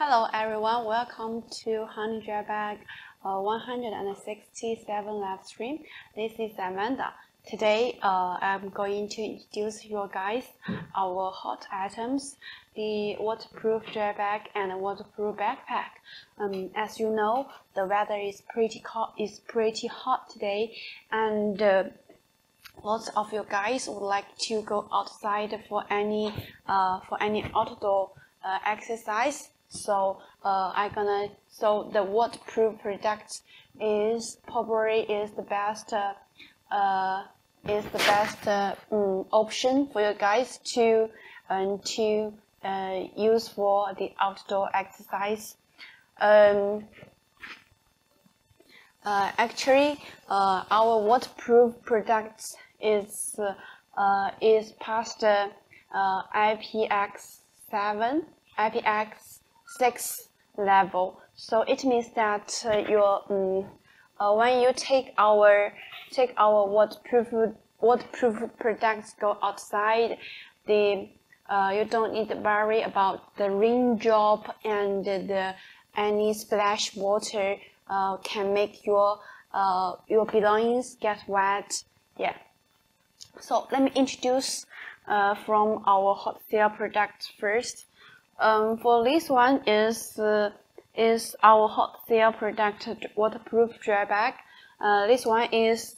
Hello everyone, welcome to Honey Bag uh, 167 live stream. This is Amanda. Today uh, I'm going to introduce you guys our hot items, the waterproof dry bag and waterproof backpack. Um, as you know, the weather is pretty hot, is pretty hot today, and uh, lots of you guys would like to go outside for any uh, for any outdoor uh, exercise. So uh, I gonna so the waterproof product is probably is the best uh, uh is the best uh, um, option for you guys to um, to uh, use for the outdoor exercise. Um, uh, actually, uh, our waterproof products is uh, is past uh, IPX7, IPX6 level. So it means that uh, your um, uh, when you take our take our waterproof waterproof products go outside, the uh, you don't need to worry about the rain raindrop and the any splash water uh, can make your uh, your belongings get wet. Yeah. So let me introduce uh, from our hot sale product first. Um, for this one is uh, is our hot sale product waterproof dry bag. Uh, this one is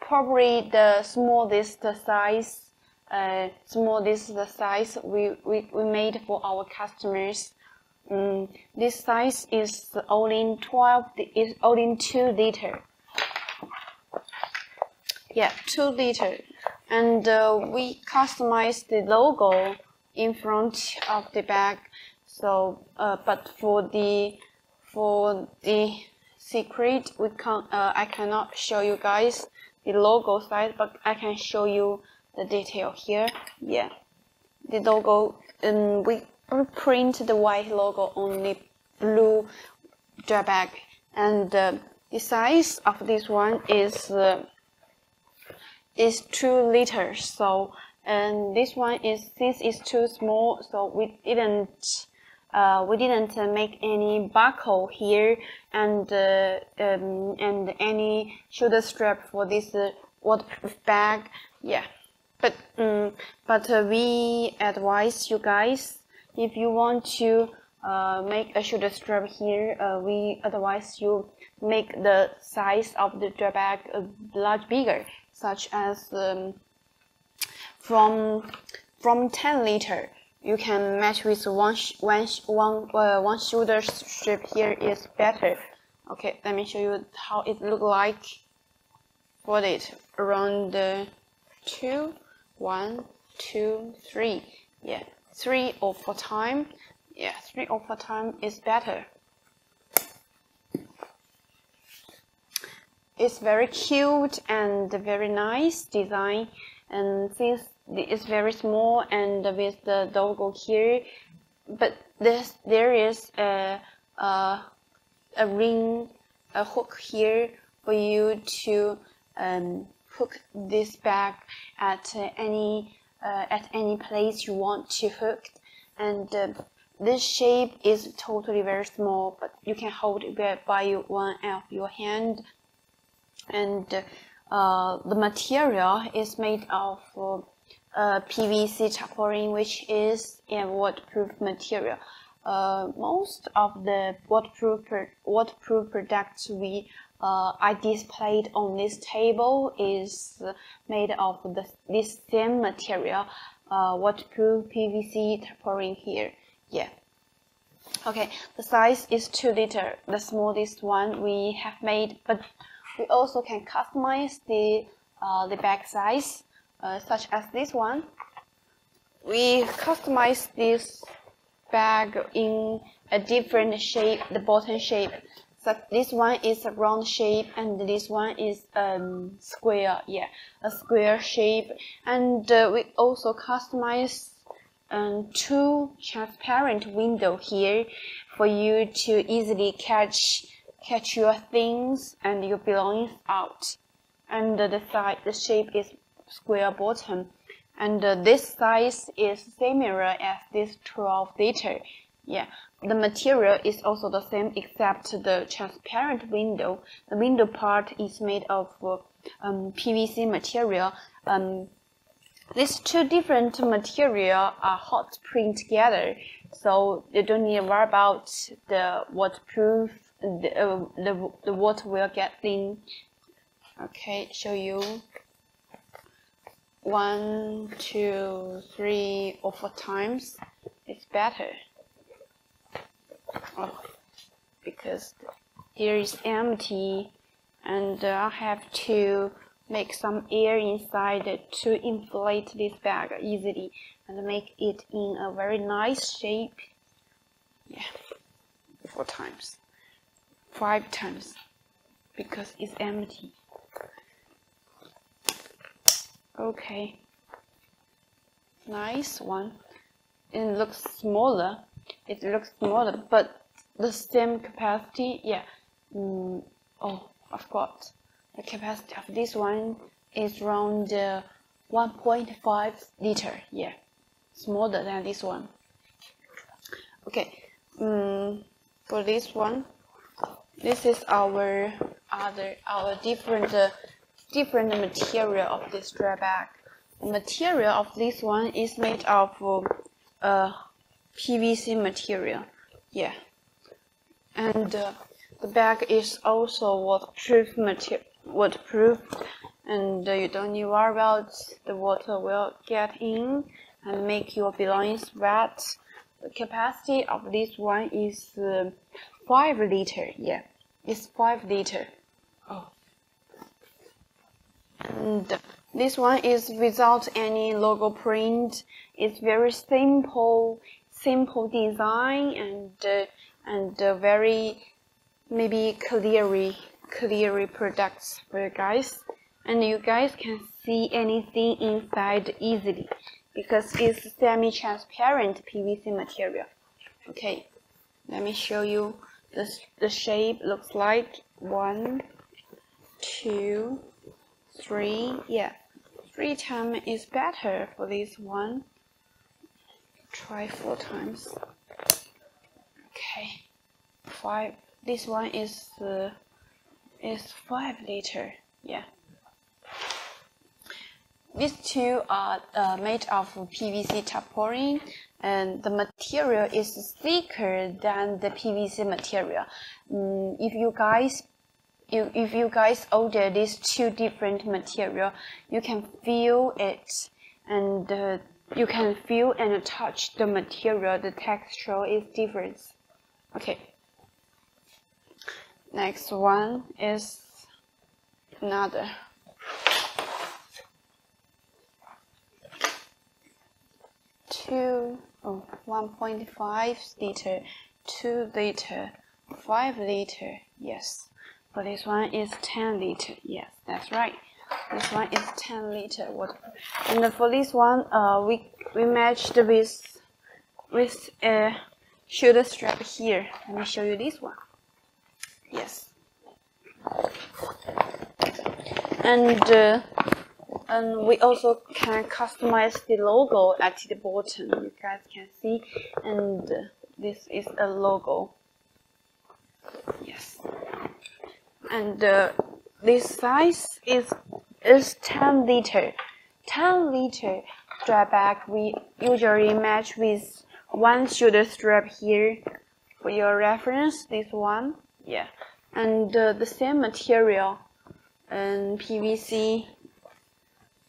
probably the smallest size, uh, smallest size we, we, we made for our customers. Um, this size is only 12, is only 2 liter. Yeah, 2 liter and uh, we customize the logo in front of the bag. So uh, but for the for the secret we can uh, I cannot show you guys the logo size but I can show you the detail here. Yeah. The logo um, we print the white logo on the blue dry bag. And uh, the size of this one is uh, is two liters. So, and this one is since it's too small, so we didn't uh, we didn't uh, make any buckle here and uh, um, and any shoulder strap for this uh, waterproof bag. Yeah, but um, but uh, we advise you guys if you want to uh, make a shoulder strap here, uh, we advise you make the size of the bag a lot bigger such as um, from from 10 liter you can match with one one one uh, one shoulder strip. Here is better. Okay let me show you how it look like. For it around uh, two one two three. Yeah three or four time. Yeah three or four time is better. It's very cute and very nice design. And since it's very small and with the logo here, but this there is a a, a ring, a hook here for you to um, hook this bag at uh, any uh, at any place you want to hook. And uh, this shape is totally very small, but you can hold it by one of your hand and uh, the material is made of uh, PVC tarpaulin, which is a waterproof material. Uh, most of the waterproof waterproof products we uh, I displayed on this table is made of the, this same material, uh, waterproof PVC tarpaulin here. Yeah. Okay, the size is 2 liter, the smallest one we have made, but we also can customize the, uh, the bag size, uh, such as this one. We customize this bag in a different shape, the bottom shape. So this one is a round shape and this one is um, square, yeah, a square shape. And uh, we also customize um, two transparent window here for you to easily catch catch your things and your belongings out. And the side, the shape is square bottom. And this size is similar as this 12 liter. Yeah, the material is also the same except the transparent window. The window part is made of um, PVC material. Um, these two different material are hot print together, so you don't need to worry about the waterproof, the, uh, the, the water will get in. Okay, show you one, two, three, or four times. It's better. Oh, because here is empty and uh, I have to make some air inside to inflate this bag easily and make it in a very nice shape. Yeah, four times, five times, because it's empty. Okay, nice one. It looks smaller. It looks smaller, but the same capacity. Yeah. Mm, oh, I forgot the capacity of this one is around uh, 1.5 liter. Yeah, smaller than this one. Okay, um, for this one, this is our other our different uh, different material of this dry bag. The material of this one is made of uh, PVC material. Yeah, and uh, the bag is also waterproof material waterproof and uh, you don't need worry about the water will get in and make your belongings wet. The capacity of this one is uh, 5 liter, yeah, it's 5 liter. Oh. And this one is without any logo print. It's very simple, simple design and uh, and uh, very maybe clearly clear products for you guys and you guys can see anything inside easily because it's semi-transparent PVC material. Okay, let me show you this, the shape looks like one, two, three, yeah, three times is better for this one. Try four times. Okay, five, this one is uh, is 5 liter. Yeah. These two are uh, made of PVC tarpaulin and the material is thicker than the PVC material. Mm, if you guys you, if you guys order these two different material, you can feel it and uh, you can feel and touch the material. The texture is different. Okay. Next one is another. Two, oh, 1.5 liter, 2 liter, 5 liter, yes. But this one is 10 liter, yes, that's right. This one is 10 liter water. And for this one, uh, we, we matched with, with a shoulder strap here. Let me show you this one. Yes. And uh, and we also can customize the logo at the bottom. You guys can see, and uh, this is a logo. Yes. And uh, this size is is 10 liter. 10 liter dry bag we usually match with one shoulder strap here. For your reference this one yeah. And uh, the same material and PVC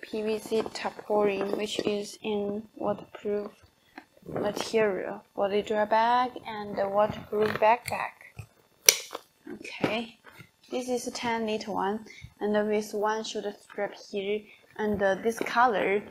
PVC tarpaulin which is in waterproof material. For the dry bag and the waterproof backpack. Okay this is a 10 liter one and with one shoulder strap here and uh, this color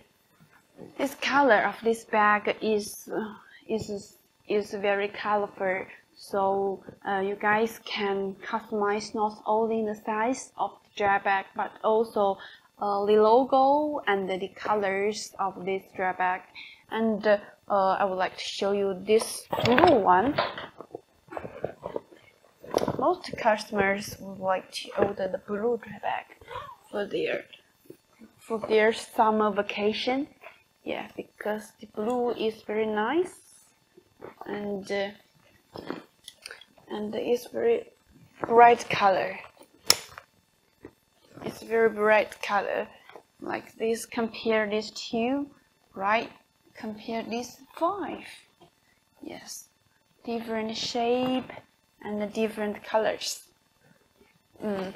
this color of this bag is uh, is is very colorful so uh, you guys can customize not only the size of the dry bag but also uh, the logo and the colors of this dry bag. And uh, I would like to show you this blue one. Most customers would like to order the blue bag for their for their summer vacation. Yeah, because the blue is very nice and uh, and it's very bright color. It's very bright color, like this. Compare these two, right? Compare these five. Yes, different shape and different colors. Mm.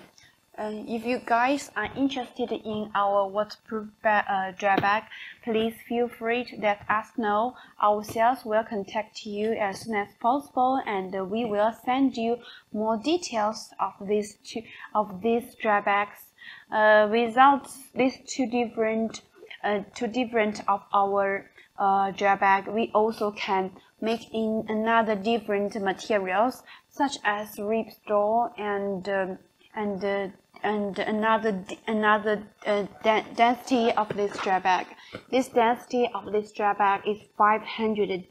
Uh, if you guys are interested in our waterproof uh, dry bag, please feel free to let us know. Our sales will contact you as soon as possible, and we will send you more details of these two of these dry bags. Uh, without these two different, uh, two different of our uh, dry bag, we also can make in another different materials such as ripstop and um, and uh, and another another uh, density of this dry bag. This density of this dry bag is 500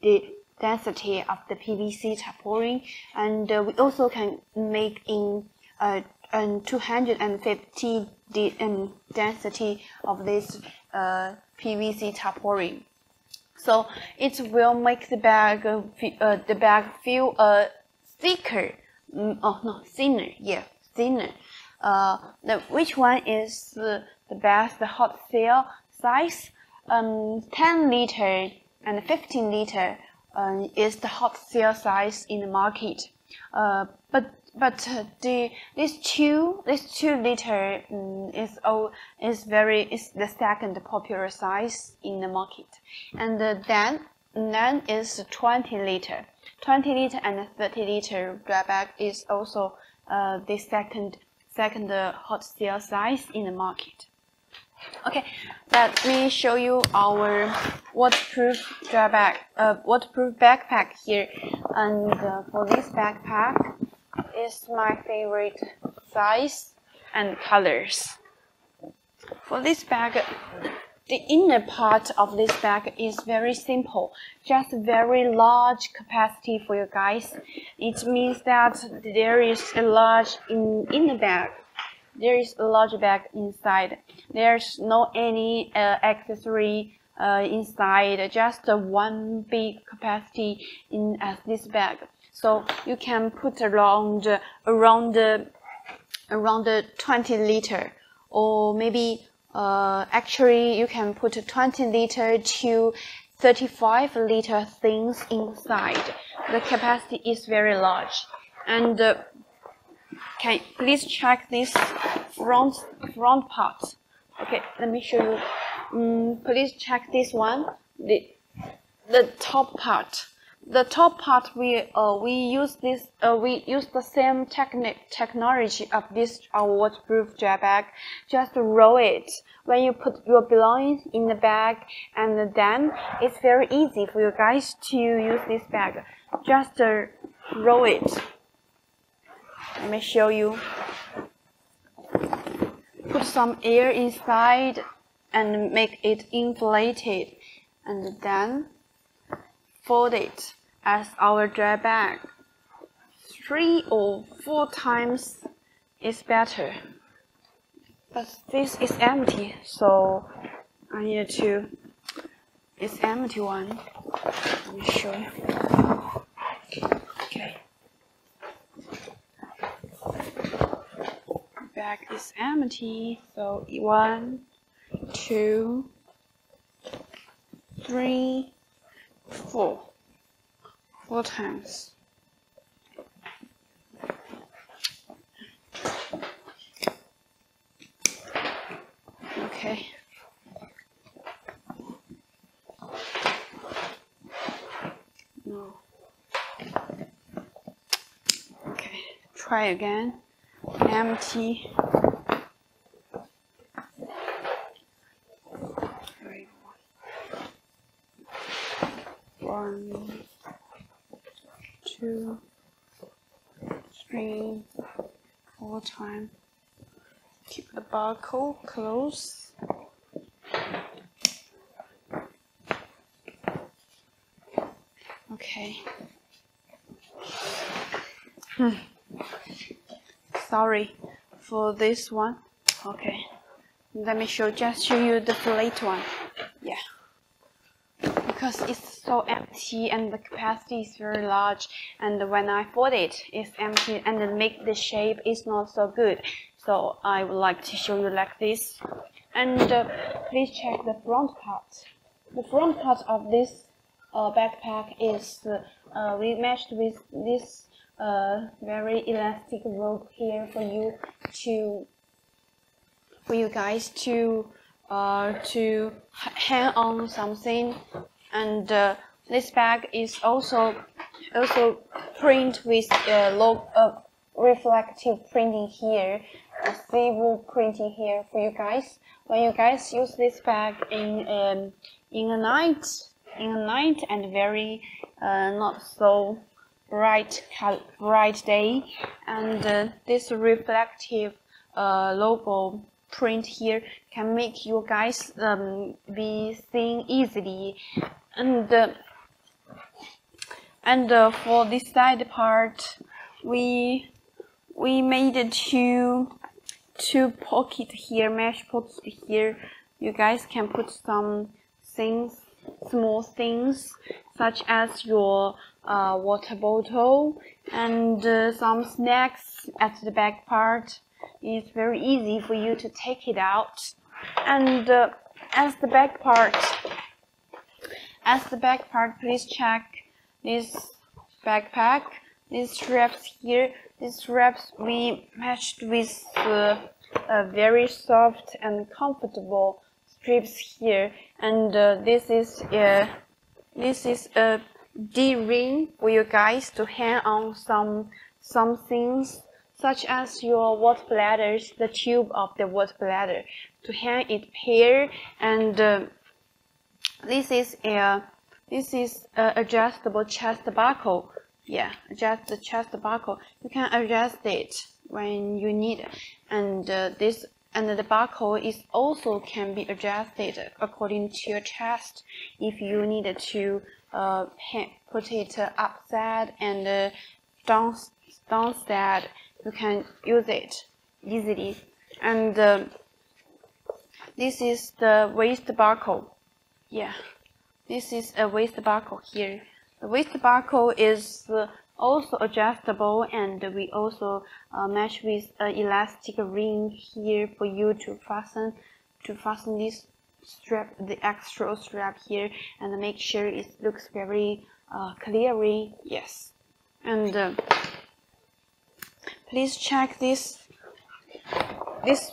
density of the PVC tarpaulin, and uh, we also can make in uh, 250 um, density of this uh, PVC tarpaulin. So it will make the bag uh, uh the bag feel uh, thicker. Mm, oh no, thinner. Yeah, thinner uh, the, which one is the, the best the hot sale size? Um, 10 liter and 15 liter uh, is the hot sale size in the market. Uh, but but uh, the this two this two liter um, is oh is very is the second popular size in the market, and uh, then then is 20 liter. 20 liter and 30 liter dry bag is also uh, the second second hot steel size in the market. Okay, let me show you our waterproof dry bag, uh, waterproof backpack here. And uh, for this backpack, is my favorite size and colors. For this bag, the inner part of this bag is very simple, just very large capacity for you guys. It means that there is a large in, in the bag. There is a large bag inside. There's no any uh, accessory uh, inside, just one big capacity in as this bag. So you can put around around around 20 liter or maybe uh, actually you can put 20 liter to 35 liter things inside. The capacity is very large. And uh, can please check this front front part. Okay, let me show you. Um, please check this one. The the top part the top part we uh, we use this uh, we use the same technique technology of this our waterproof dry bag. Just roll it. When you put your belongings in the bag and then it's very easy for you guys to use this bag. Just uh, roll it. Let me show you. Put some air inside and make it inflated. And then fold it as our dry bag. Three or four times is better. But this is empty, so I need to, it's empty one. Let me show you. Okay. Bag is empty, so one, two, three, four, four times. Okay. No. Okay, try again. Empty. one, two, three, times. Keep the barcode close. Okay. Hmm. Sorry for this one. Okay. Let me show just show you the flat one. Yeah. Because it's so empty and the capacity is very large. And when I fold it it's empty and make the shape is not so good. So I would like to show you like this. And uh, please check the front part. The front part of this uh, backpack is uh, we matched with this uh, very elastic rope here for you to for you guys to uh, to hang on something and uh, this bag is also also print with uh, log uh, reflective printing here a silver printing here for you guys. When you guys use this bag in um, in a night in a night and very uh, not so bright bright day. And uh, this reflective uh, logo print here can make you guys um, be seen easily. And uh, and uh, for this side part we we made two two pocket here mesh pocket here. You guys can put some things small things such as your uh, water bottle and uh, some snacks at the back part it's very easy for you to take it out. And uh, as the back part as the back part please check this backpack. These straps here. These straps we matched with uh, a very soft and comfortable strips here. And uh, this is a this is a D-ring for you guys to hang on some some things such as your water bladders, the tube of the water bladder, to hang it here. And uh, this is a this is a adjustable chest buckle. Yeah, adjust the chest buckle. You can adjust it when you need it. And uh, this and the buckle is also can be adjusted according to your chest if you need to uh, put it upside and uh, down downside you can use it easily. And uh, this is the waist buckle. Yeah, this is a waist buckle here. The waist buckle is uh, also adjustable and we also uh, match with an elastic ring here for you to fasten to fasten this strap the extra strap here and make sure it looks very uh, clearly yes and uh, please check this this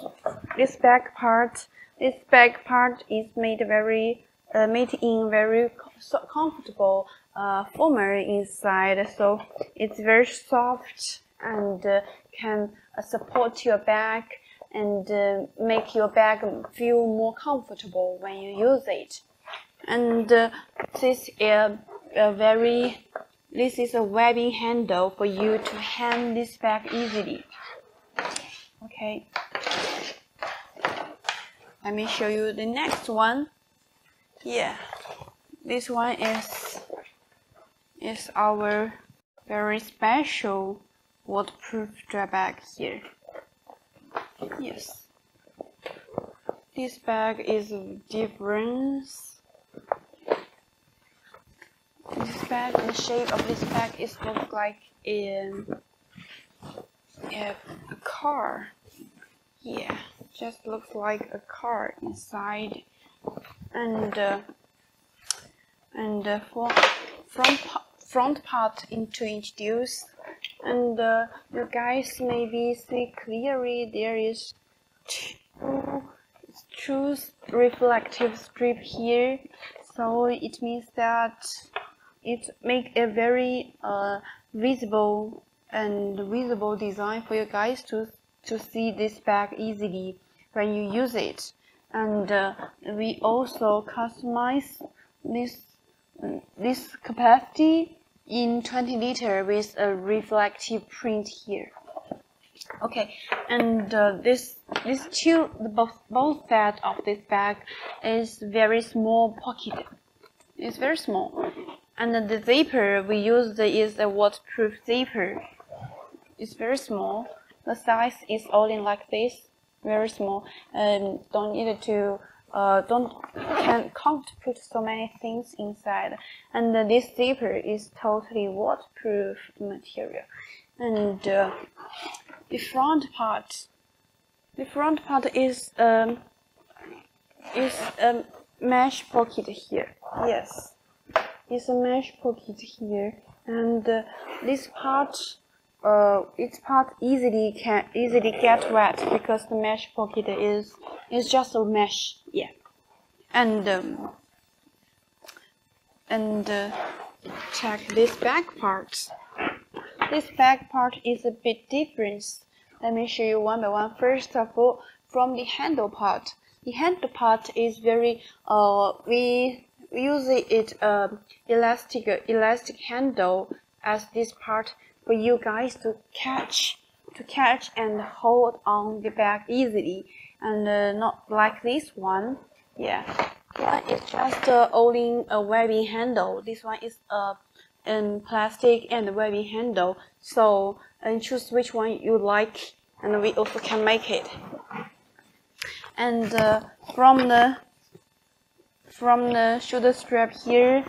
this back part. This back part is made very uh, made in very comfortable uh, former inside. So it's very soft and uh, can uh, support your back and uh, make your bag feel more comfortable when you use it. And uh, this is a very this is a webbing handle for you to hang this bag easily. Okay. Let me show you the next one. Yeah. This one is is our very special waterproof dry bag here. Yes. This bag is different this bag, the shape of this bag is look like a, a, a car. Yeah, just looks like a car inside, and uh, and uh, front front part to introduce, and uh, you guys maybe see clearly there is two two reflective strip here, so it means that it make a very uh, visible and visible design for you guys to to see this bag easily when you use it. And uh, we also customize this this capacity in 20 liter with a reflective print here. Okay and uh, this this two the both both side of this bag is very small pocket. It's very small and the zipper we use is a waterproof zipper. It's very small. The size is only like this, very small. And don't need to uh, don't can can't put so many things inside. And uh, this zipper is totally waterproof material. And uh, the front part, the front part is um is a mesh pocket here. Yes, it's a mesh pocket here, and uh, this part uh, its part easily can easily get wet because the mesh pocket is is just a mesh. Yeah, and um, and uh, check this back part. This back part is a bit different. Let me show you one by one first of all, from the handle part, the handle part is very uh we use it uh, elastic elastic handle as this part for you guys to catch to catch and hold on the bag easily and uh, not like this one. Yeah. One is just uh, only a webbing handle. This one is a uh, in plastic and webbing handle. So and choose which one you like and we also can make it. And uh, from the from the shoulder strap here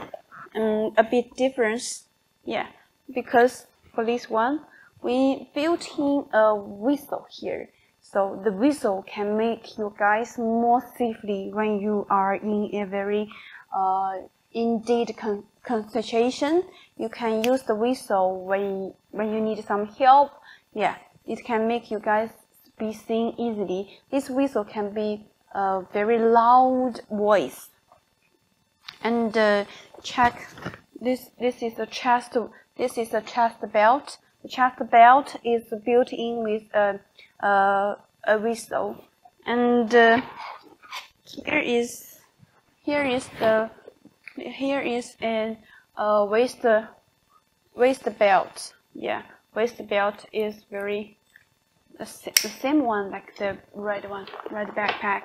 um, a bit difference yeah because for this one, we built in a whistle here. So the whistle can make you guys more safely when you are in a very uh, indeed con concentration. You can use the whistle when, when you need some help. Yeah, it can make you guys be seen easily. This whistle can be a very loud voice. And uh, check this. This is the chest this is a chest belt. The chest belt is built in with a, a, a whistle. And uh, here is here is the here is a, a waist waist belt. Yeah, waist belt is very the, the same one like the red one, red backpack.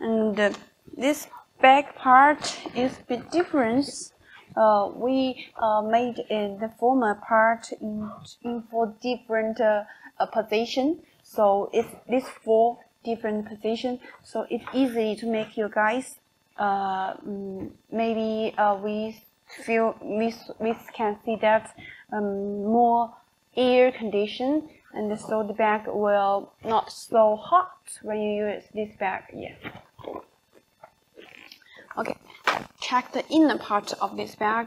And uh, this back part is a bit different uh, we uh, made in the former part in, in four different uh, position. So it's this four different position. So it's easy to make you guys. Uh, mm, maybe uh, we feel we we can see that um, more air condition, and so the bag will not so hot when you use this bag. Yeah. Okay check the inner part of this bag.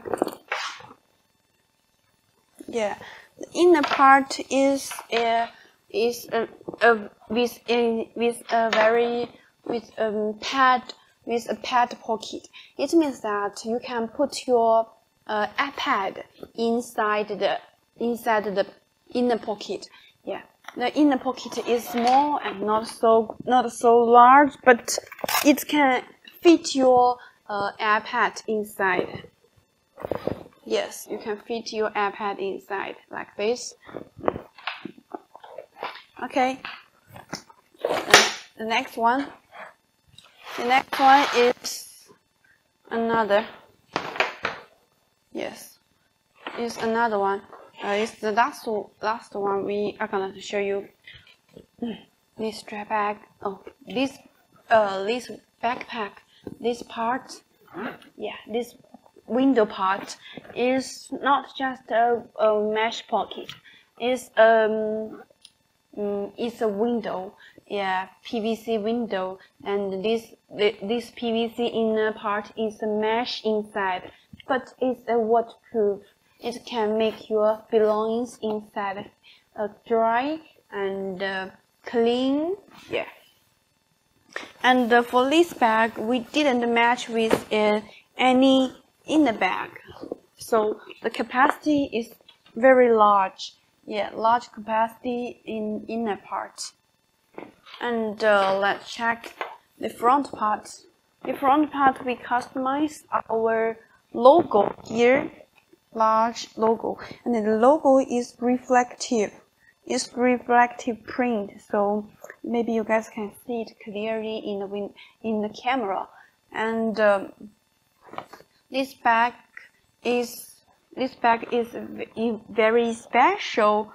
Yeah, the inner part is a is a, a with a with a very with a pad with a pad pocket. It means that you can put your uh, iPad inside the inside the inner pocket. Yeah, the inner pocket is small and not so not so large, but it can fit your uh, iPad inside. Yes, you can fit your iPad inside like this. Okay. Uh, the next one. The next one is another. Yes, is another one. Uh, it's the last last one we are gonna show you. This strap bag. Oh, this uh this backpack this part, yeah, this window part is not just a, a mesh pocket. It's um, mm, it's a window, yeah, PVC window, and this this PVC inner part is a mesh inside, but it's a waterproof. It can make your belongings inside uh, dry and uh, clean. Yeah. And uh, for this bag, we didn't match with uh, any in the bag. So the capacity is very large. Yeah, large capacity in inner part. And uh, let's check the front part. The front part we customize our logo here, large logo, and the logo is reflective. It's reflective print, so maybe you guys can see it clearly in the win in the camera. And um, this bag is this bag is very special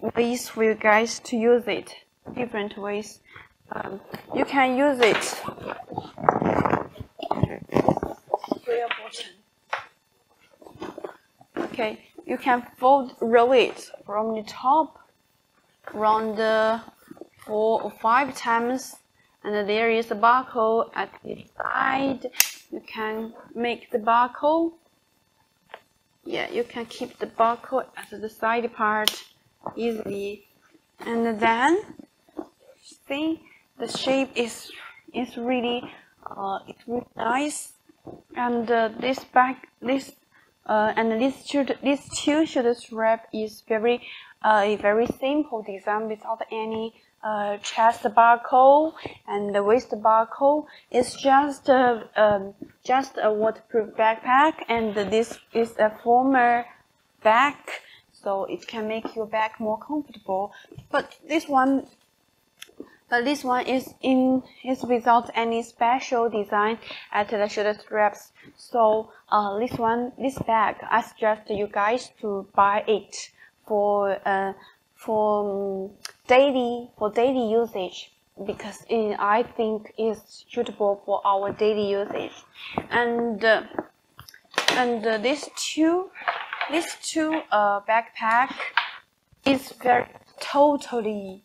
ways for you guys to use it. Different ways. um, you can use it. Okay, you can fold roll it from the top around four or five times and there is a barcode at the side. You can make the barcode. Yeah, you can keep the barcode at the side part easily. And then, see, the shape is is really uh, it's really nice. And uh, this back, this uh, and this should this two shoulder strap is very uh, a very simple design without any uh, chest barcode and the waist barcode. It's just a, um, just a waterproof backpack and this is a former bag so it can make your back more comfortable. But this one but this one is in is without any special design at the shoulder straps. So uh, this one, this bag, I suggest you guys to buy it for uh, for um, daily for daily usage because it, I think is suitable for our daily usage. And uh, and uh, these two these two uh, backpack is very totally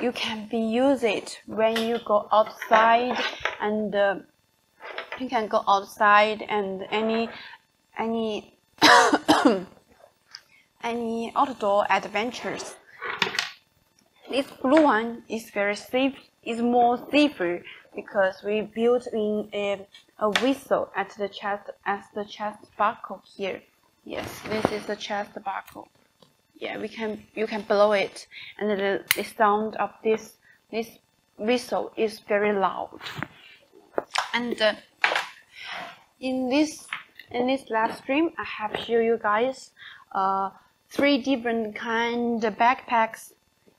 you can be use it when you go outside and uh, you can go outside and any any any outdoor adventures this blue one is very safe, is more safer because we built in a, a whistle at the chest as the chest buckle here. Yes, this is the chest buckle. Yeah, we can you can blow it, and the, the sound of this this whistle is very loud. And uh, in this in this live stream, I have show you guys uh, three different kind of backpacks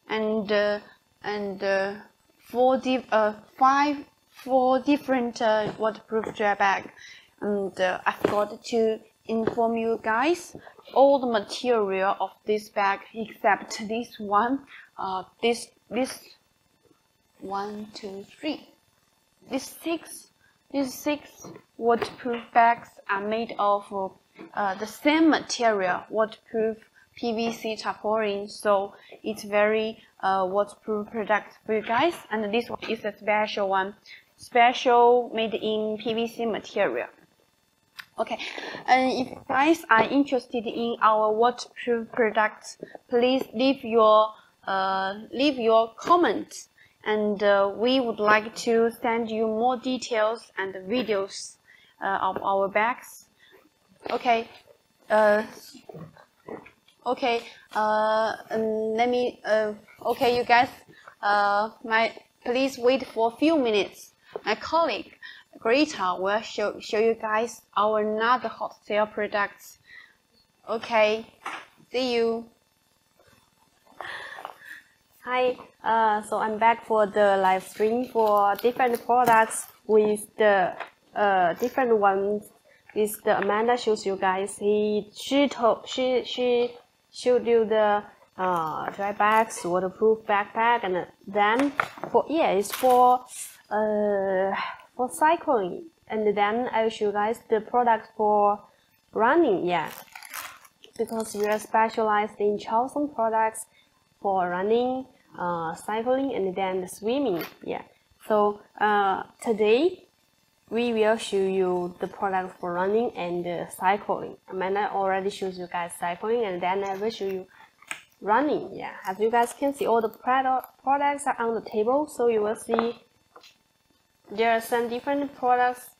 and uh, and uh, four di- uh, five four different uh, waterproof dry bag. And uh, I forgot to inform you guys all the material of this bag except this one uh, this this one two three. This six these six waterproof bags are made of uh, the same material waterproof PVC tarpaulin, so it's very uh, waterproof product for you guys. And this one is a special one, special made in PVC material. Okay, and if you guys are interested in our waterproof products, please leave your uh, leave your comments, and uh, we would like to send you more details and videos uh, of our bags. Okay, uh, Okay, uh, um, let me, uh, okay, you guys, uh, my, please wait for a few minutes. My colleague, Greta, will show, show you guys our another hot sale products. Okay, see you. Hi, uh, so I'm back for the live stream for different products with the uh, different ones. Is the Amanda shows you guys. He she told she she showed you the uh, dry bags, waterproof backpack, and then for yeah, it's for uh, for cycling, and then I'll show you guys the product for running. Yeah, because we are specialized in chosen products for running, uh, cycling, and then swimming. Yeah, so uh, today we will show you the product for running and uh, cycling. Amanda already shows you guys cycling and then I will show you running. Yeah, as you guys can see, all the products are on the table, so you will see there are some different products,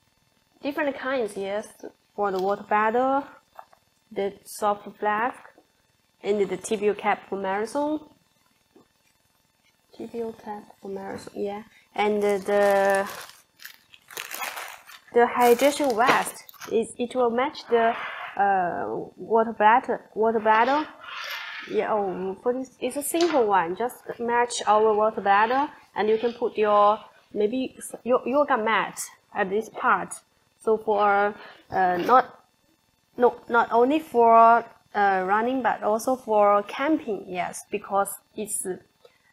different kinds, yes, for the water bottle, the soft flask, and the TPU cap for marathon. TPU cap for marathon, yeah, and the the hydration vest is it will match the uh, water bladder water bladder. Yeah, oh, for this it's a simple one. Just match our water bladder, and you can put your maybe your yoga mat at this part. So for uh, not no not only for uh, running but also for camping. Yes, because it's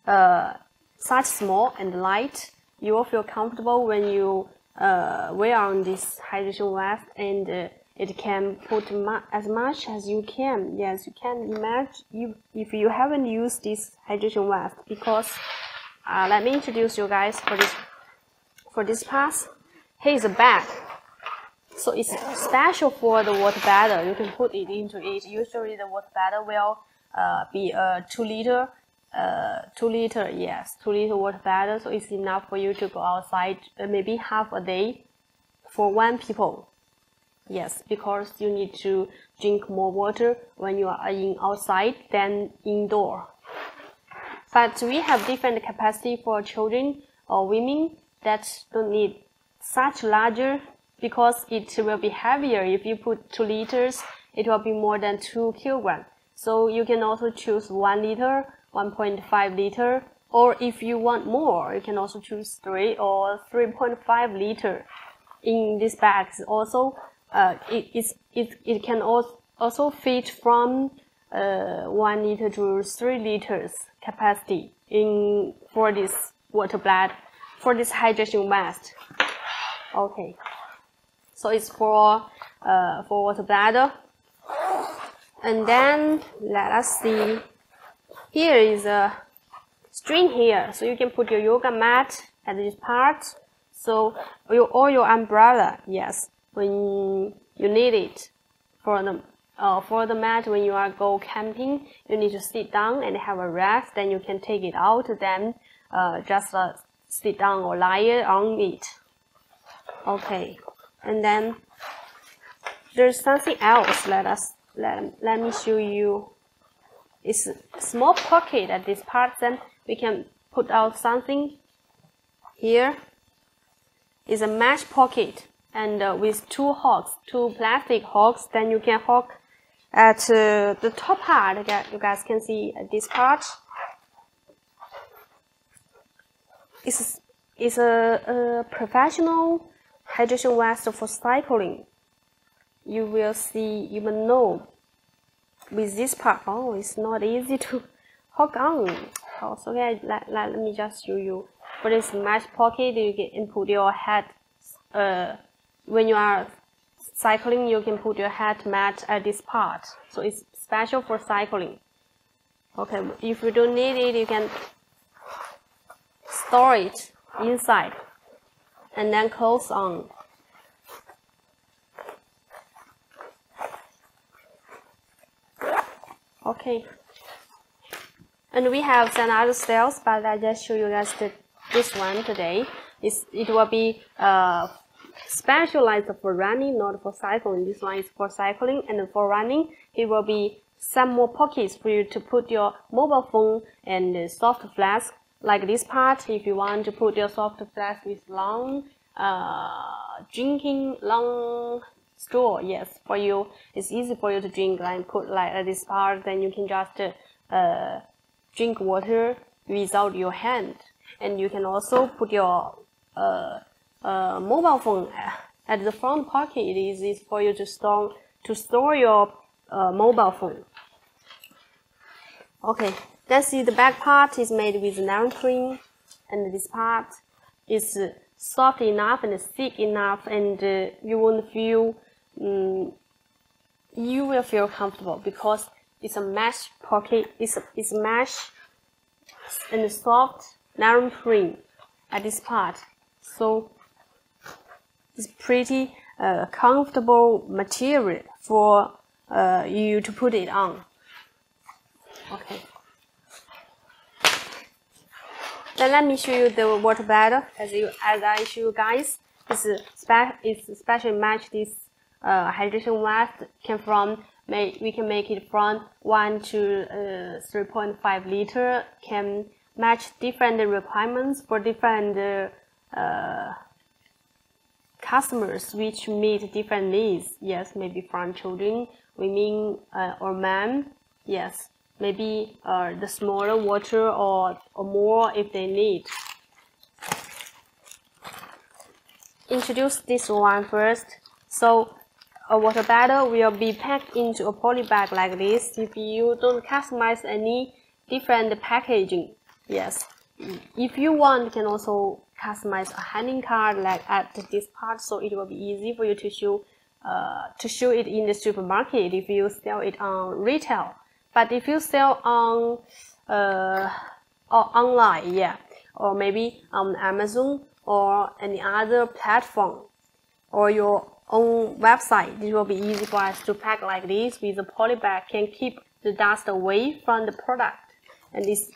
uh, such small and light. You will feel comfortable when you uh, wear on this hydration vest and uh, it can put mu as much as you can. Yes, you can imagine you, if you haven't used this hydration vest because uh, let me introduce you guys for this for this pass. Here's a bag. So it's special for the water bottle. You can put it into it. Usually the water bottle will uh, be a two liter, uh, two liter, yes, two liter water bottle. So it's enough for you to go outside uh, maybe half a day for one people. Yes, because you need to drink more water when you are in outside than indoor. But we have different capacity for children or women that don't need such larger because it will be heavier. If you put two liters, it will be more than two kilograms. So you can also choose one liter, 1.5 liter, or if you want more, you can also choose three or 3.5 liter. In these bags, also, uh, it, it, it can also fit from uh, one liter to three liters capacity in for this water bladder for this hydration vest. Okay, so it's for uh, for water bladder. And then let us see. Here is a string here, so you can put your yoga mat at this part. So your or your umbrella, yes, when you need it for the uh, for the mat when you are go camping, you need to sit down and have a rest. Then you can take it out. Then uh, just uh, sit down or lie on it. Okay, and then there's something else. Let us let let me show you. It's a small pocket at this part. Then we can put out something. Here is a mesh pocket and uh, with two hooks, two plastic hooks. Then you can hook at uh, the top part, you guys can see at this part it's, is a, a professional hydration vest for cycling. You will see, you will know with this part. Oh, it's not easy to hook on. Also, okay, let, let, let me just show you. For this mesh pocket, you can input your head. Uh, when you are cycling, you can put your head mat at this part. So it's special for cycling. Okay, if you don't need it, you can store it inside and then close on. Okay. And we have some other styles, but I just show you guys the, this one today. It's, it will be uh, specialized for running, not for cycling. This one is for cycling and for running. It will be some more pockets for you to put your mobile phone and soft flask. Like this part, if you want to put your soft flask with long uh, drinking long straw, yes, for you, it's easy for you to drink and put like at this part, then you can just uh, drink water without your hand. And you can also put your uh, uh, mobile phone at the front pocket it is easy for you to store to store your uh, mobile phone. Okay, let's see the back part is made with neoprene and this part is soft enough and thick enough and uh, you won't feel um, you will feel comfortable because it's a mesh pocket it's a, it's mesh and soft neoprene at this part so it's pretty uh, comfortable material for uh, you to put it on. Okay. Then let me show you the water bottle. As you as I show you guys, it's spe it's specially match this uh, hydration vest can from make we can make it from one to uh, 3.5 liter can match different requirements for different uh, customers which meet different needs. Yes, maybe from children, women, uh, or men. Yes, maybe uh, the smaller water or, or more if they need. Introduce this one first. So a water bottle will be packed into a poly bag like this if you don't customize any different packaging. Yes, if you want, you can also customize a handing card like at this part, so it will be easy for you to show uh, to show it in the supermarket if you sell it on retail. But if you sell on uh, or online, yeah, or maybe on Amazon or any other platform or your own website, it will be easy for us to pack like this with a poly bag can keep the dust away from the product and it's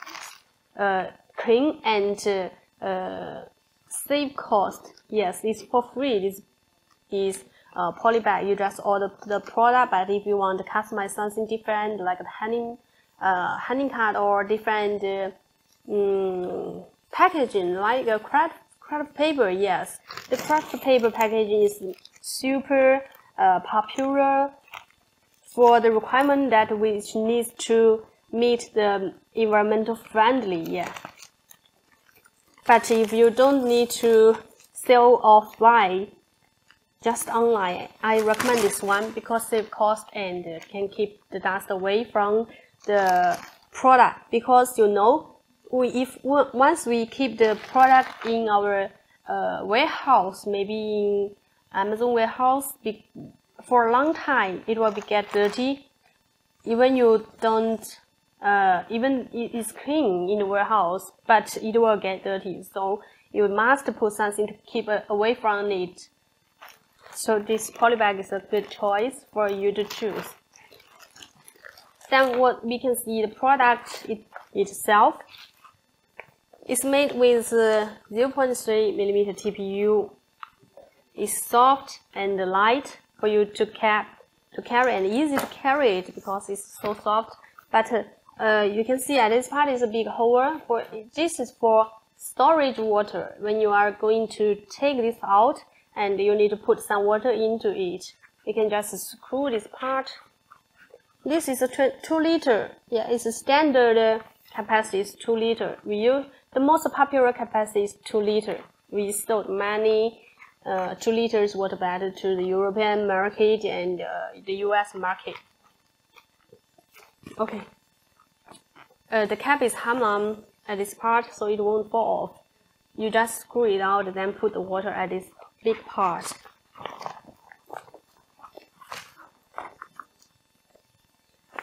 uh, clean and uh, save cost. Yes, it's for free. This is uh, poly bag. You just order the product, but if you want to customize something different, like a hanging, uh, hanging card or different uh, um, packaging, like a craft, craft paper, yes. The craft paper packaging is super uh, popular for the requirement that which needs to meet the environmental friendly, yeah. But if you don't need to sell offline, just online, I recommend this one because save cost and can keep the dust away from the product. Because you know, we, if once we keep the product in our uh, warehouse, maybe in Amazon warehouse, for a long time, it will be get dirty. Even you don't uh, even it is clean in the warehouse, but it will get dirty. So you must put something to keep away from it. So this polybag is a good choice for you to choose. Then what we can see the product it, itself is made with uh, 0.3 millimeter TPU. It's soft and light for you to, cap, to carry and easy to carry it because it's so soft. But uh, uh, you can see at this part is a big hole. For this is for storage water. When you are going to take this out and you need to put some water into it, you can just screw this part. This is a two liter. Yeah, it's a standard uh, capacity is two liter. We use the most popular capacity is two liter. We sold many uh, two liters water bottle to the European market and uh, the US market. Okay. Uh, the cap is hammer at this part so it won't fall off. You just screw it out then put the water at this big part.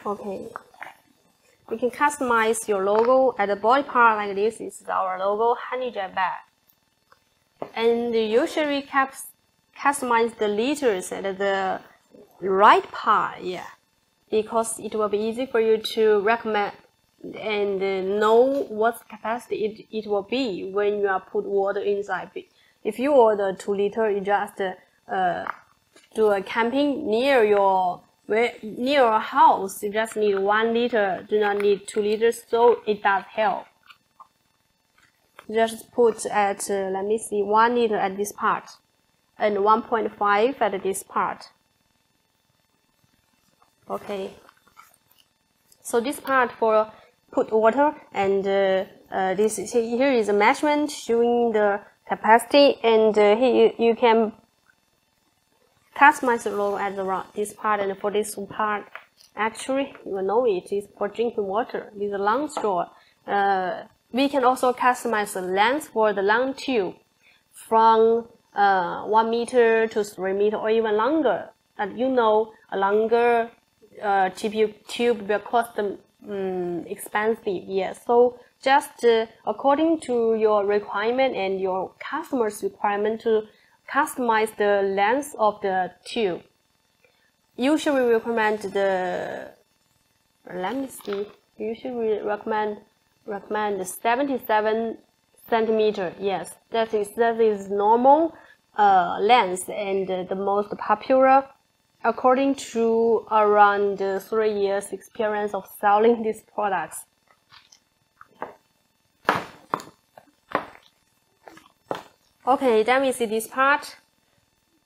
Okay. You can customize your logo at the body part like this. This is our logo, HoneyDryBag. And usually customize the liters at the right part, yeah, because it will be easy for you to recommend and know what capacity it, it will be when you are put water inside. If you order two liter, you just uh, do a camping near your where, near your house. You just need one liter, do not need two liters, so it does help. Just put at uh, let me see one liter at this part, and 1.5 at this part. Okay. So this part for put water and uh, uh, this is, here is a measurement showing the capacity and uh, here you, you can customize the logo at the this part and for this part actually you know it is for drinking water with a long straw uh, we can also customize the length for the long tube from uh, 1 meter to 3 meter or even longer and you know a longer uh, tube, tube will cost um, expensive. Yes. So just uh, according to your requirement and your customer's requirement to customize the length of the tube. Usually we recommend the, let me see, usually recommend, recommend 77 centimeter. Yes, that is, that is normal uh, length and uh, the most popular according to around three years experience of selling these products. Okay, let me see this part.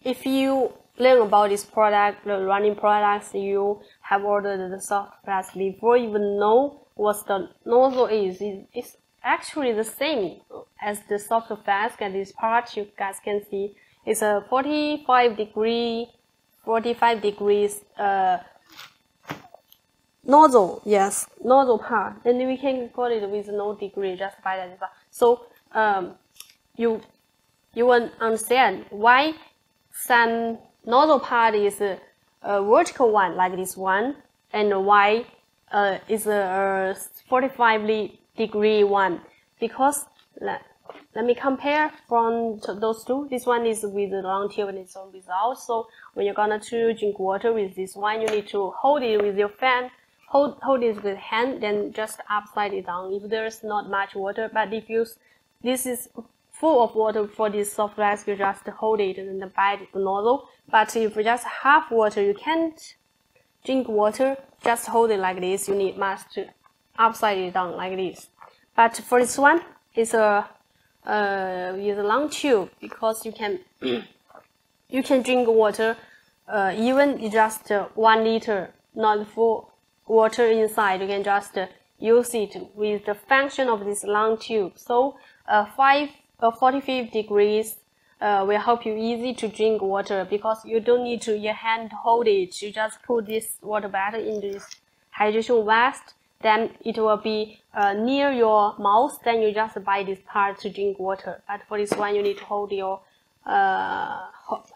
If you learn about this product, the running products, you have ordered the soft flask before you even know what the nozzle is. It's actually the same as the soft flask at this part. You guys can see it's a 45 degree 45 degrees uh, nozzle, yes, nozzle part. And we can call it with no degree just by that. So um, you you will understand why some nozzle part is a, a vertical one like this one, and why uh, is a, a 45 degree one because let, let me compare from those two. This one is with the long tube and it's on without. So when you're gonna to drink water with this one, you need to hold it with your fan hold, hold it with hand, then just upside it down if there's not much water. But if you, this is full of water for this soft flask, you just hold it and bite the nozzle. But if you just have water, you can't drink water, just hold it like this. You need must to upside it down like this. But for this one, it's a uh, use a long tube because you can you can drink water uh, even just uh, one liter, not full water inside, you can just use it with the function of this long tube. So uh, 5, uh, 45 degrees uh, will help you easy to drink water because you don't need to your hand hold it. You just put this water bottle in this hydration vest, then it will be uh, near your mouth. Then you just buy this part to drink water. But for this one, you need to hold your uh,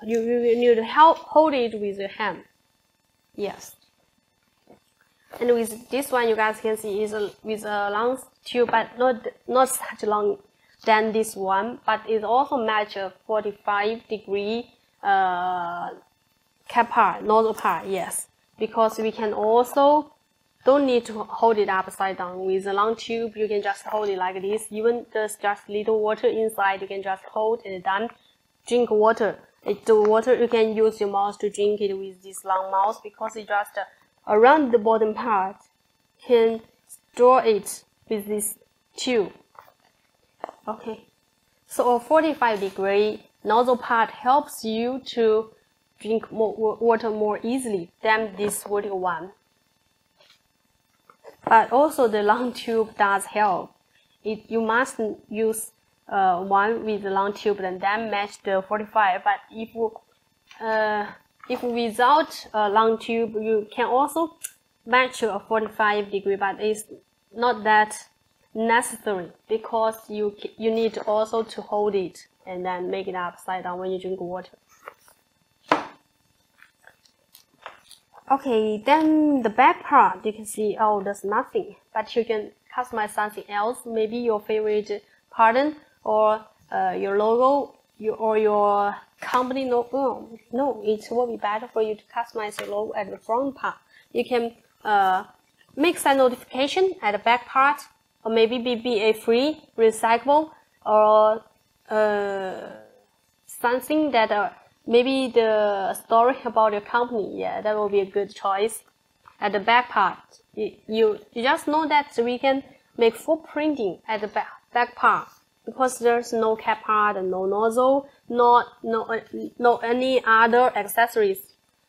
you, you need to help hold it with your hand. Yes. And with this one, you guys can see is with a long tube, but not not such long than this one, but it also match a 45 degree uh, cap part, nozzle part, yes. Because we can also don't need to hold it upside down. With a long tube, you can just hold it like this. Even there's just little water inside, you can just hold and then drink water. the water, you can use your mouth to drink it with this long mouth because it just uh, around the bottom part can store it with this tube. Okay, so a 45 degree nozzle part helps you to drink more water more easily than this vertical one. But also the long tube does help. It, you must use uh, one with the long tube and then match the 45. But if uh, if without a long tube, you can also match a 45 degree, but it's not that necessary because you you need also to hold it and then make it upside down when you drink water. Okay, then the back part, you can see, oh, there's nothing, but you can customize something else, maybe your favorite pattern or uh, your logo your, or your company logo. No, it will be better for you to customize your logo at the front part. You can uh, make some notification at the back part, or maybe be a free, recyclable, or uh, something that uh, maybe the story about your company. Yeah, that will be a good choice. At the back part, you, you, just know that we can make full printing at the back, back part because there's no cap part and no nozzle, not no no any other accessories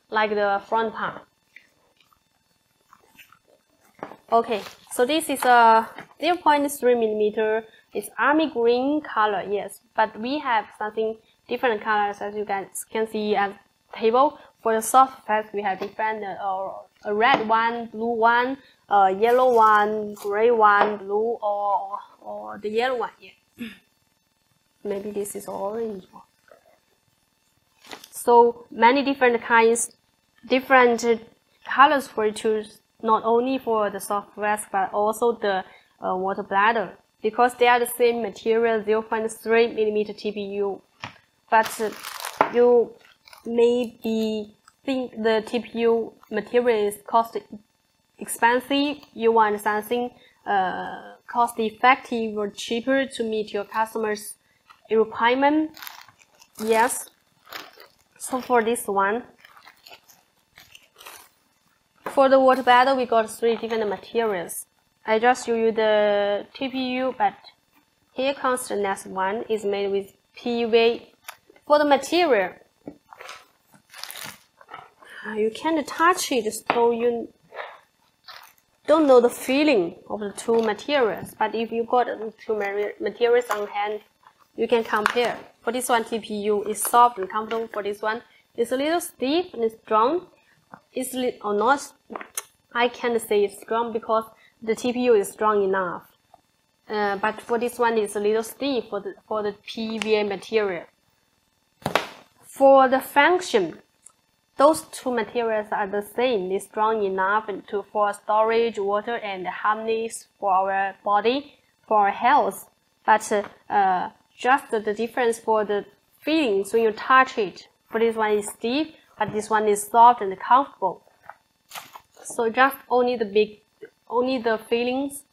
like the front part. Okay, so this is a 0.3 millimeter. It's army green color, yes, but we have something different colors as you guys can see at table. For the soft pack, we have different uh, a red one, blue one, a yellow one, gray one, blue, or or the yellow one. Yeah. Maybe this is orange. So many different kinds, different colors for choose, not only for the soft flask, but also the uh, water bladder, because they are the same material, 0.3 millimeter TPU. But uh, you maybe think the TPU material is cost expensive, you want something uh, cost effective or cheaper to meet your customers' requirement. Yes. So for this one, for the water bottle, we got three different materials. I just show you the TPU, but here comes the next one. is made with PVA. For the material, uh, you can't touch it, so you don't know the feeling of the two materials. But if you got two materials on hand, you can compare. For this one, TPU is soft and comfortable. For this one, it's a little stiff and strong. It's or not. I can't say it's strong because the TPU is strong enough. Uh, but for this one, it's a little stiff for the, for the PVA material. For the function, those two materials are the same. It's strong enough to for storage water and harmless for our body, for our health. But uh, just the difference for the feelings when you touch it. For this one is stiff, but this one is soft and comfortable. So just only the big, only the feelings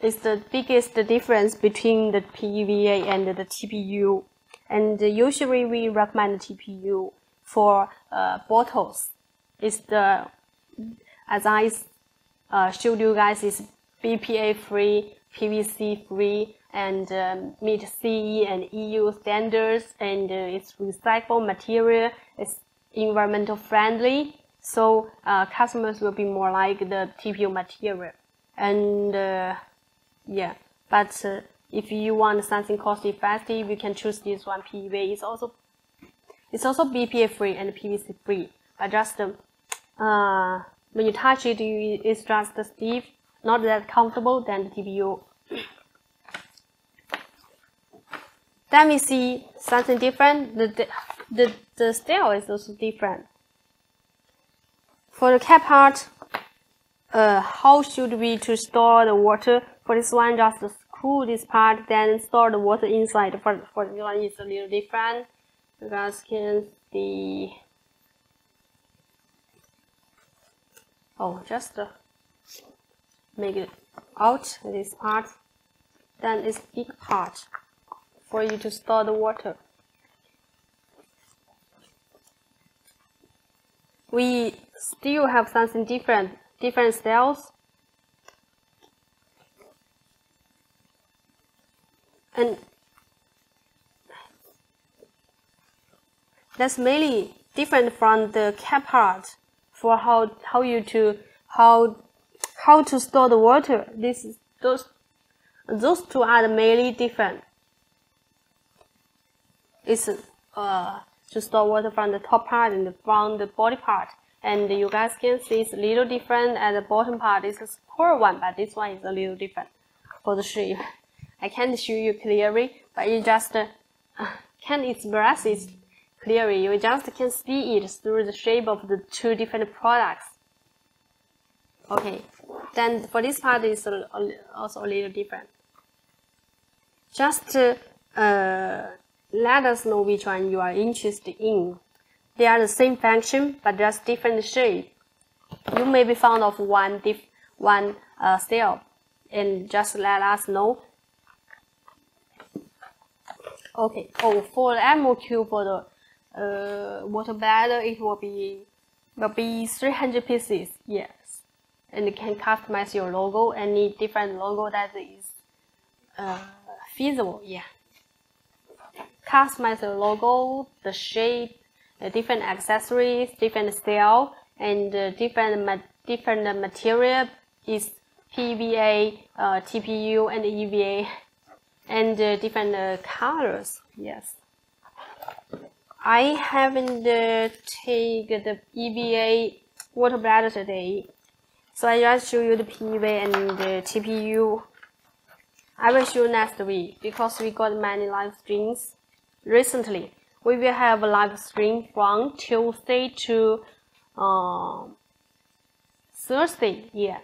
is the biggest difference between the PVA and the TPU. And usually we recommend TPU for uh, bottles. It's the, as I uh, showed you guys, is BPA free, PVC free, and um, meet CE and EU standards, and uh, it's recyclable material. It's environmental friendly, so uh, customers will be more like the TPU material. And uh, yeah, but uh, if you want something cost effective, you can choose this one. PVA It's also it's also BPA free and PVC free, but just um, uh, when you touch it, you, it's just stiff, not that comfortable than the TPU. Then we see something different. The, the, the the style is also different. For the cap part, uh, how should we to store the water? For this one, just screw this part, then store the water inside. For, for this one, it's a little different. You guys can see. Oh, just uh, make it out this part. Then it's big part for you to store the water. We still have something different, different styles. And that's mainly different from the cap part for how, how you to, how, how to store the water. This, those, those two are mainly different is uh, to store water from the top part and from the body part. And you guys can see it's a little different at the bottom part. It's a smaller one, but this one is a little different for the shape. I can't show you clearly, but you just uh, can express it clearly. You just can see it through the shape of the two different products. Okay, then for this part is also a little different. Just uh, let us know which one you are interested in. They are the same function, but just different shape. You may be fond of one diff one uh, style, and just let us know. Okay. Oh, for the MOQ for the uh, water bladder, it will be will be 300 pieces. Yes, and you can customize your logo. Any different logo that is uh, feasible. Yeah customize the logo, the shape, the different accessories, different style, and uh, different ma different material is PVA, uh, TPU, and EVA, and uh, different uh, colors. Yes. I haven't uh, taken the EVA water bladder today, so I just show you the PVA and the TPU. I will show next week because we got many live streams recently. We will have a live stream from Tuesday to uh, Thursday, yeah.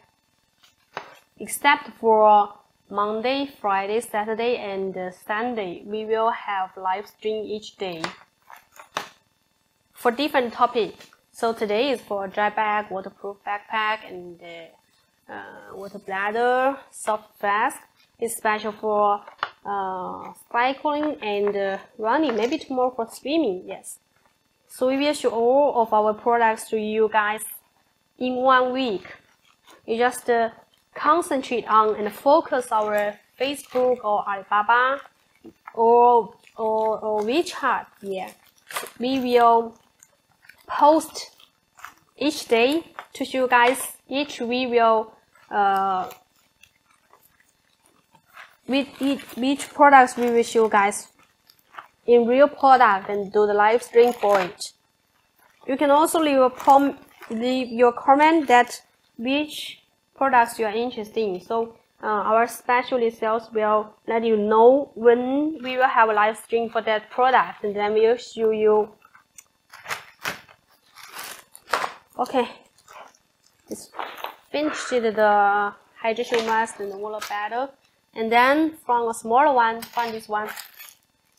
Except for Monday, Friday, Saturday, and uh, Sunday, we will have live stream each day for different topics. So today is for dry bag, waterproof backpack, and uh, uh, water bladder, soft flask. It's special for uh, cycling and uh, running, maybe tomorrow for swimming, yes. So we will show all of our products to you guys in one week. You just uh, concentrate on and focus our Facebook or Alibaba or, or, or WeChat, yeah. We will post each day to show you guys each we will uh, with each, each products we will show guys in real product and do the live stream for it. You can also leave a prom leave your comment that which products you are interested in. So uh, our specialist sales will let you know when we will have a live stream for that product and then we'll show you. Okay, just finished the hydration mask and the water bottle. And then from a smaller one, find this one.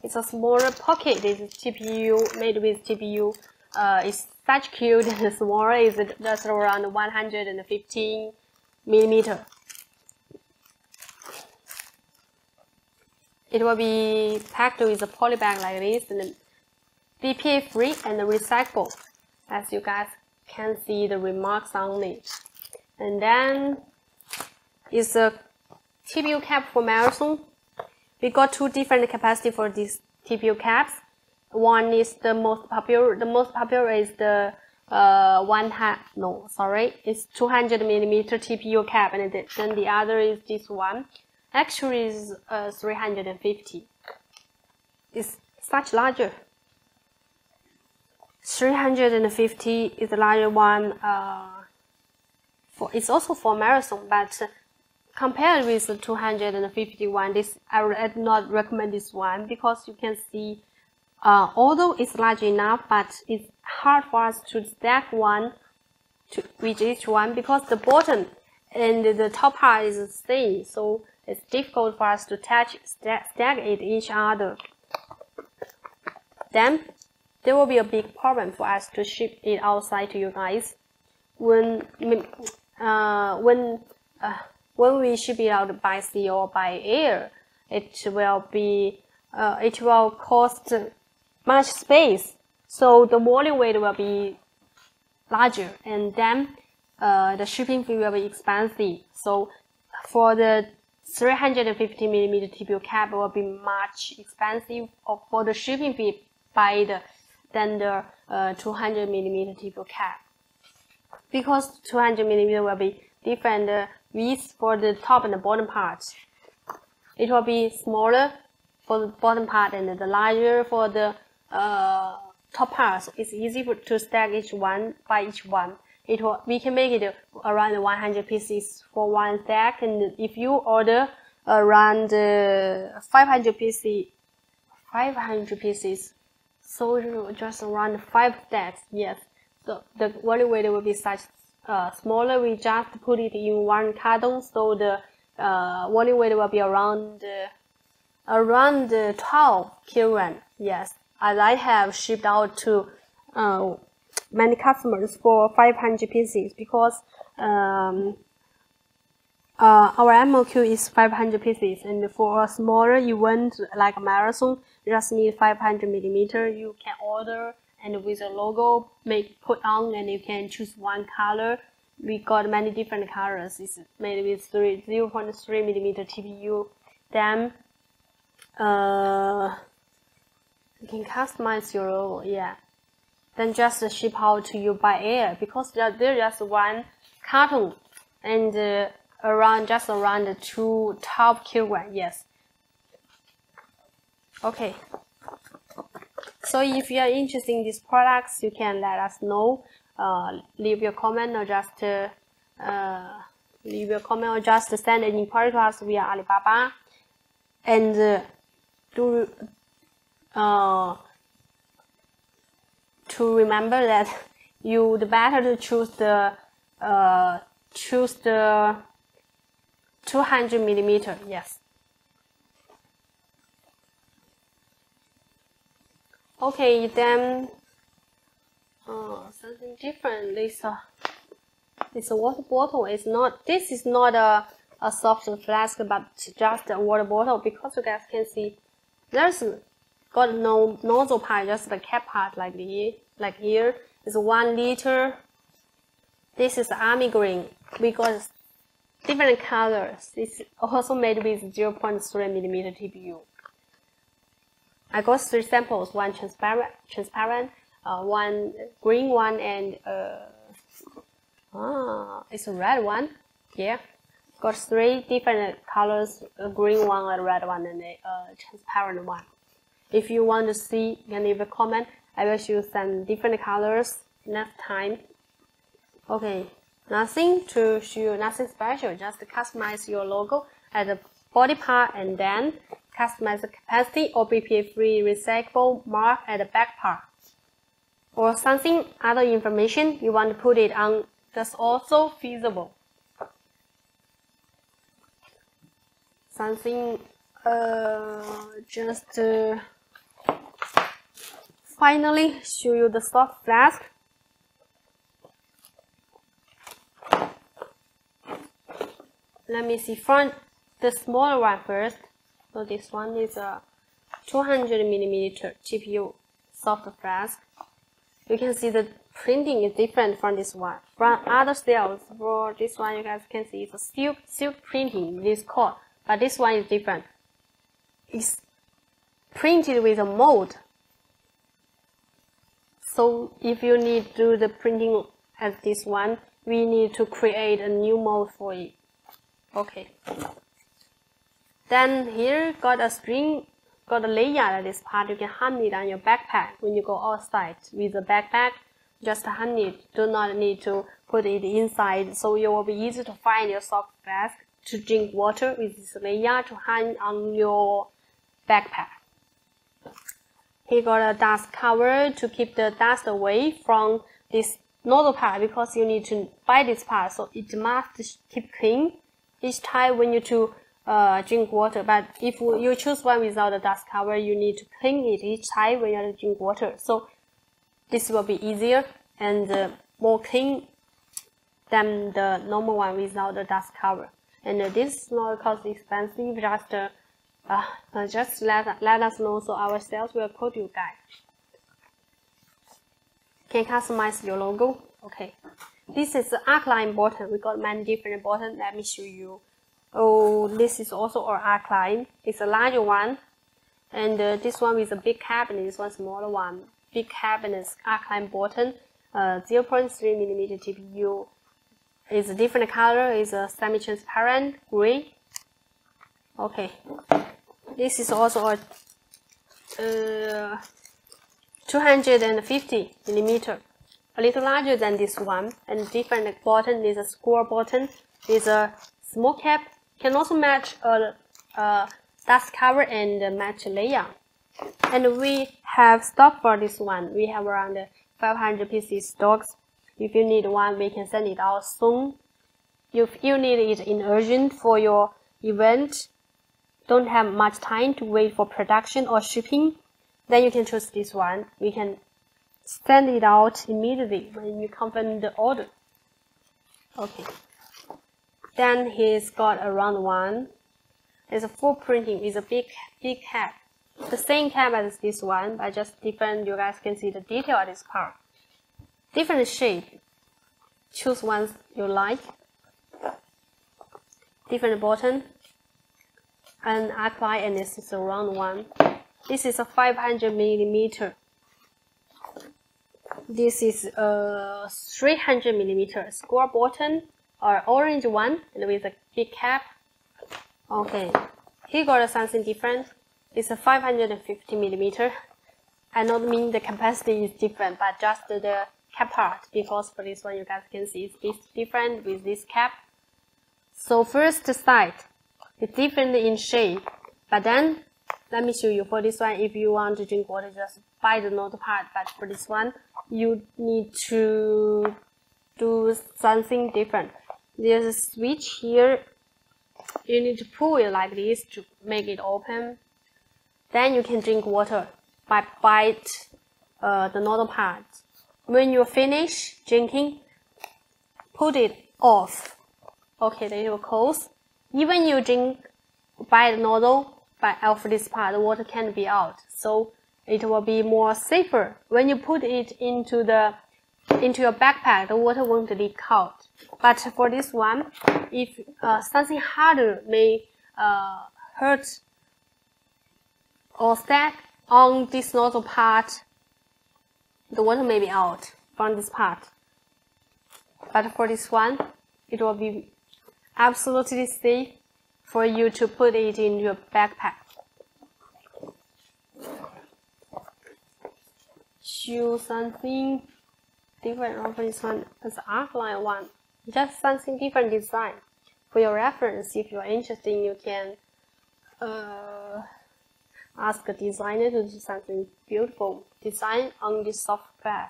It's a smaller pocket. This is TPU made with TPU. Uh, it's such cute and small. It's just around 115 millimeter. It will be packed with a poly bag like this and BPA free and recyclable as you guys can see the remarks on it. And then it's a TPU cap for marathon. We got two different capacity for these TPU caps. One is the most popular. The most popular is the uh, one hat. No, sorry, it's 200 millimeter TPU cap, and then the other is this one. Actually, is uh, 350. It's such larger. 350 is the larger one. Uh, for it's also for marathon, but compared with the 251, this I would not recommend this one because you can see, uh, although it's large enough, but it's hard for us to stack one to with each one because the bottom and the top part is thin, so it's difficult for us to touch stack, stack it each other. Then there will be a big problem for us to ship it outside to you guys when uh, when uh, when we ship it out by sea or by air, it will be uh, it will cost much space. So the volume weight will be larger, and then uh, the shipping fee will be expensive. So for the 350 millimeter TPU cap will be much expensive for the shipping fee by the than the uh, 200 millimeter TPU cap because 200 millimeter will be different uh, width for the top and the bottom parts. It will be smaller for the bottom part and the larger for the uh, top parts. It's easy for, to stack each one by each one. It will, we can make it around 100 pieces for one stack, and if you order around uh, 500 pieces, 500 pieces, so just around five stacks, yes. So the volume weight will be such uh, smaller, we just put it in one carton, so the uh, volume weight will be around uh, around 12 kilogram. Yes, as I have shipped out to uh, many customers for 500 pieces because um, uh, our MOQ is 500 pieces, and for a smaller event like a marathon, you just need 500 millimeter. You can order and with a logo make put on and you can choose one color. We got many different colors. It's made with 3, 0.3 millimeter TPU. Then uh, you can customize your logo, yeah. Then just ship out to you by air because there's just one carton and uh, around just around two top kilogram, yes. Okay. So if you are interested in these products, you can let us know. Uh, leave your comment or just uh, uh, leave your comment or just send an inquiry to us via Alibaba. And uh, do uh, to remember that you the better to choose the uh, choose the 200 millimeter. Yes. Okay, then uh, something different. This uh, this water bottle is not. This is not a a soft flask, but just a water bottle because you guys can see there's got no nozzle part, just the cap part like the like here. It's one liter. This is army green. Got different colors. It's also made with 0.3 millimeter TPU. I got three samples, one transparent, transparent, uh, one green one, and uh, ah, it's a red one. Yeah, got three different colors: a green one, a red one, and a uh, transparent one. If you want to see, you can leave a comment. I will show some different colors next time. Okay, Nothing to show, nothing special, just customize your logo at the body part and then customize the capacity or BPA-free recyclable mark at the back part. Or something other information you want to put it on that's also feasible. Something uh, just uh, finally show you the soft flask. Let me see front the smaller one first. So this one is a 200 millimeter TPU soft flask. You can see the printing is different from this one. From other styles, for this one you guys can see it's a silk silk printing this cord, but this one is different. It's printed with a mold. So if you need to do the printing as this one, we need to create a new mold for it. Okay. Then here got a string, got a layer at this part. You can hang it on your backpack when you go outside with the backpack. Just hang it. Do not need to put it inside, so it will be easy to find your soft flask to drink water with this layer to hang on your backpack. He got a dust cover to keep the dust away from this nozzle part because you need to buy this part, so it must keep clean each time when you to uh, drink water. But if you choose one without the dust cover, you need to clean it each time when you drink water. So this will be easier and uh, more clean than the normal one without the dust cover. And uh, this not cost expensive, just uh, uh, just let, let us know so our sales will quote you guys. Can customize your logo. Okay. This is the button. We got many different buttons. Let me show you. Oh, this is also our line. It's a larger one. And uh, this one is a big cabinet. This one smaller one. Big cabinet line button. Uh, 0.3 millimeter TPU. It's a different color. It's a semi-transparent gray. Okay. This is also a uh, 250 millimeter a little larger than this one and different button is a square button is a small cap can also match a, a dust cover and match layer. And we have stock for this one. We have around 500 pieces stocks. If you need one we can send it out soon. If you need it in urgent for your event don't have much time to wait for production or shipping then you can choose this one. We can send it out immediately when you confirm the order. Okay. Then he's got a round one. It's a full printing. It's a big, big cap. The same cap as this one, but just different. You guys can see the detail of this part. Different shape. Choose one you like. Different button. And I apply, and this is a round one. This is a 500 millimeter this is a 300 millimeter square button or orange one and with a big cap. Okay, he got something different. It's a 550 millimeter. I don't mean the capacity is different, but just the cap part because for this one you guys can see it's different with this cap. So first side, it's different in shape, but then let me show you for this one if you want to drink water just buy the note part but for this one you need to do something different there's a switch here. You need to pull it like this to make it open. Then you can drink water by bite uh, the nozzle part. When you finish drinking put it off. Okay then you close. Even you drink by the nozzle but of this part, the water can't be out. So it will be more safer. When you put it into the into your backpack, the water won't leak out. But for this one, if uh, something harder may uh, hurt or stack on this nozzle part, the water may be out from this part. But for this one, it will be absolutely safe for you to put it in your backpack. Choose something different one as line one. just something different design. For your reference, if you're interested, you can uh, ask a designer to do something beautiful design on this software.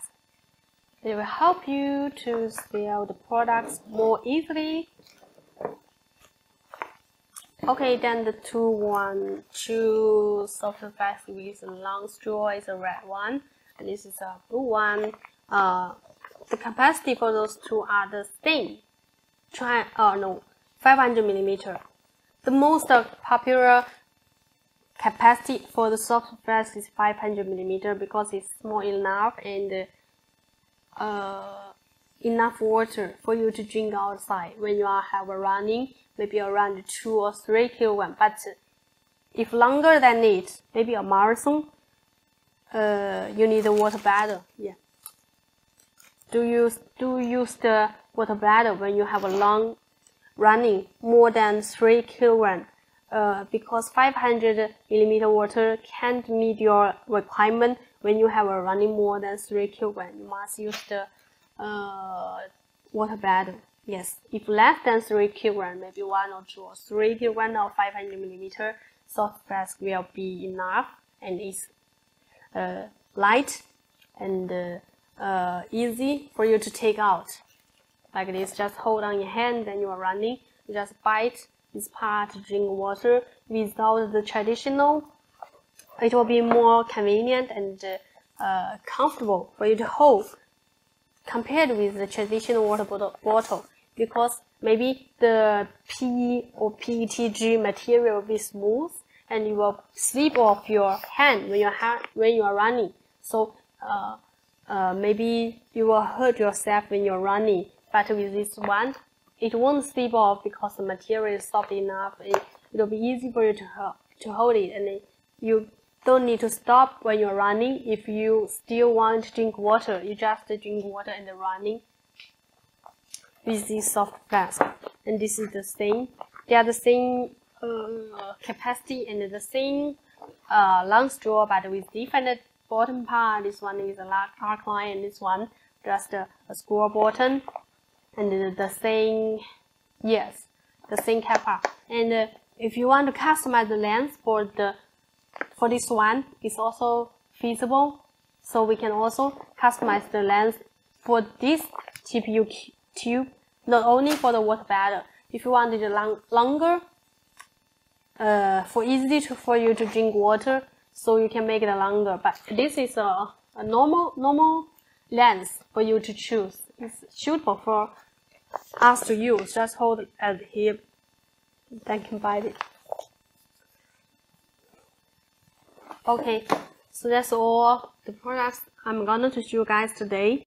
It will help you to sell the products more easily. Okay, then the two one two software with a long straw is a red one, and this is a blue one. Uh, the capacity for those two are the same. Try, oh no, 500 millimeter. The most popular capacity for the soft flask is 500 millimeter because it's small enough and uh, enough water for you to drink outside when you are have a running, maybe around two or three kilogram. But if longer than it, maybe a marathon, uh, you need a water bottle. Yeah. Do you do use the water bladder when you have a long running more than three kilogram? Uh, because 500 millimeter water can't meet your requirement when you have a running more than 3 kilogram. You must use the uh, water bladder. Yes, if less than 3 kilogram, maybe 1 or 2 or 3 kilogram or 500 millimeter, soft flask will be enough and it's uh, light and uh, easy for you to take out. Like this, just hold on your hand, then you are running, you just bite this part drink water without the traditional. It will be more convenient and uh, comfortable for you to hold compared with the traditional water bottle because maybe the PE or PETG material will be smooth and you will slip off your hand when you're when you are running. So uh, uh, maybe you will hurt yourself when you're running. But with this one, it won't slip off because the material is soft enough. It, will be easy for you to, to hold it and you don't need to stop when you're running. If you still want to drink water, you just drink water and running with this soft flask. And this is the same. They are the same uh, capacity and the same uh, long straw, but with different bottom part. This one is a large line, and this one just a, a square button. and the same, yes, the same kappa. And uh, if you want to customize the lens for the for this one, it's also feasible. So we can also customize the lens for this TPU tube, not only for the water bottle. If you want it long, longer, uh, for easy to, for you to drink water, so you can make it longer. But this is a, a normal normal lens for you to choose. It's suitable for us to use. Just hold at the hip. Then combine it. Okay, so that's all the products I'm gonna to show you guys today.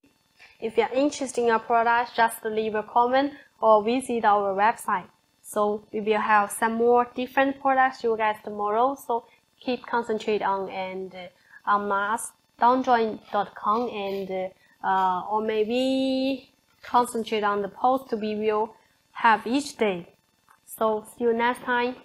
If you're interested in our products, just leave a comment or visit our website. So we will have some more different products you guys tomorrow. So keep concentrate on and uh, on mass dawnjoint.com and uh, or maybe concentrate on the post we will have each day. So see you next time.